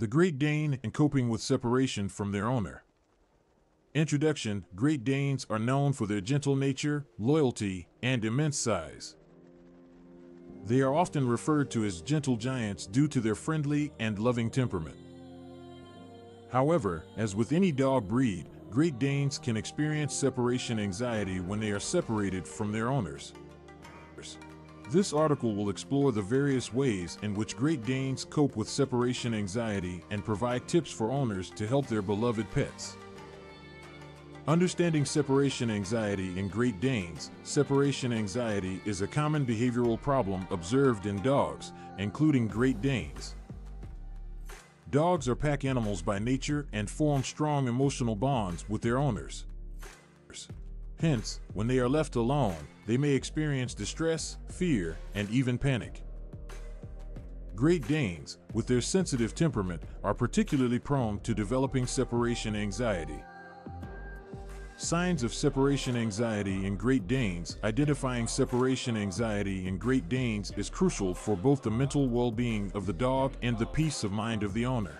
The Great Dane and coping with separation from their owner. Introduction Great Danes are known for their gentle nature, loyalty, and immense size. They are often referred to as gentle giants due to their friendly and loving temperament. However, as with any dog breed, Great Danes can experience separation anxiety when they are separated from their owners. This article will explore the various ways in which Great Danes cope with separation anxiety and provide tips for owners to help their beloved pets. Understanding separation anxiety in Great Danes, separation anxiety is a common behavioral problem observed in dogs, including Great Danes. Dogs are pack animals by nature and form strong emotional bonds with their owners. Hence, when they are left alone, they may experience distress, fear, and even panic. Great Danes, with their sensitive temperament, are particularly prone to developing separation anxiety. Signs of separation anxiety in Great Danes Identifying separation anxiety in Great Danes is crucial for both the mental well being of the dog and the peace of mind of the owner.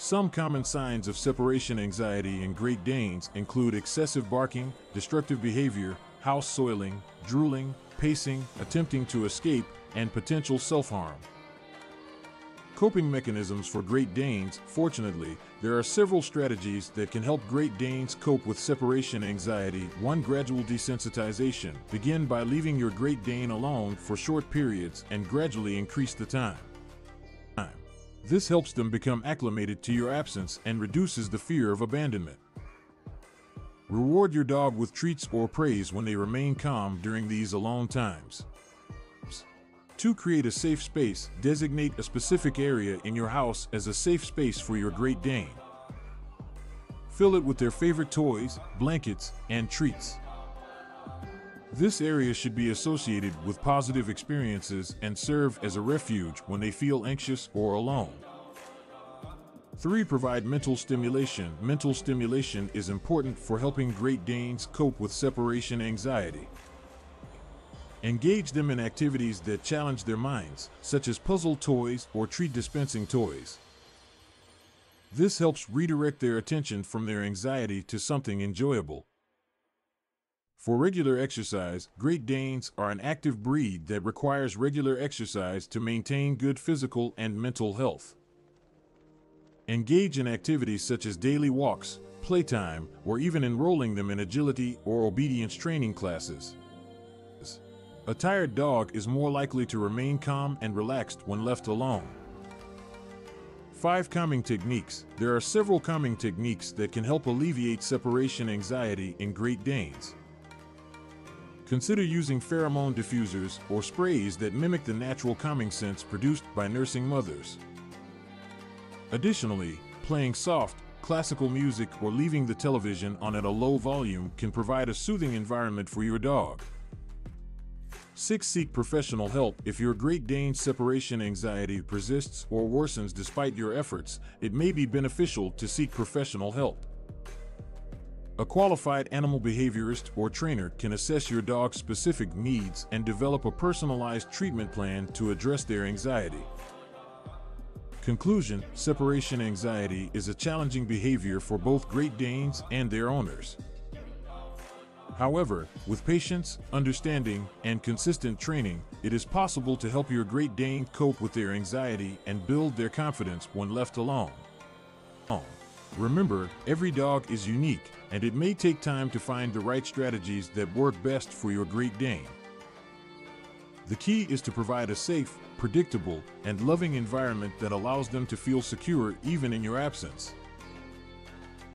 Some common signs of separation anxiety in Great Danes include excessive barking, destructive behavior, house soiling, drooling, pacing, attempting to escape, and potential self harm. Coping mechanisms for Great Danes Fortunately, there are several strategies that can help Great Danes cope with separation anxiety. 1. Gradual desensitization. Begin by leaving your Great Dane alone for short periods and gradually increase the time. This helps them become acclimated to your absence and reduces the fear of abandonment. Reward your dog with treats or praise when they remain calm during these alone times. To create a safe space, designate a specific area in your house as a safe space for your Great Dane. Fill it with their favorite toys, blankets, and treats. This area should be associated with positive experiences and serve as a refuge when they feel anxious or alone. 3. Provide mental stimulation. Mental stimulation is important for helping Great Danes cope with separation anxiety. Engage them in activities that challenge their minds, such as puzzle toys or treat dispensing toys. This helps redirect their attention from their anxiety to something enjoyable. For regular exercise, Great Danes are an active breed that requires regular exercise to maintain good physical and mental health. Engage in activities such as daily walks, playtime, or even enrolling them in agility or obedience training classes. A tired dog is more likely to remain calm and relaxed when left alone. 5 Calming Techniques There are several calming techniques that can help alleviate separation anxiety in Great Danes. Consider using pheromone diffusers or sprays that mimic the natural calming scents produced by nursing mothers. Additionally, playing soft, classical music or leaving the television on at a low volume can provide a soothing environment for your dog. 6. Seek professional help. If your Great Dane separation anxiety persists or worsens despite your efforts, it may be beneficial to seek professional help. A qualified animal behaviorist or trainer can assess your dog's specific needs and develop a personalized treatment plan to address their anxiety. Conclusion Separation anxiety is a challenging behavior for both Great Danes and their owners. However, with patience, understanding, and consistent training, it is possible to help your Great Dane cope with their anxiety and build their confidence when left alone. Remember, every dog is unique, and it may take time to find the right strategies that work best for your Great Dane. The key is to provide a safe, predictable, and loving environment that allows them to feel secure even in your absence.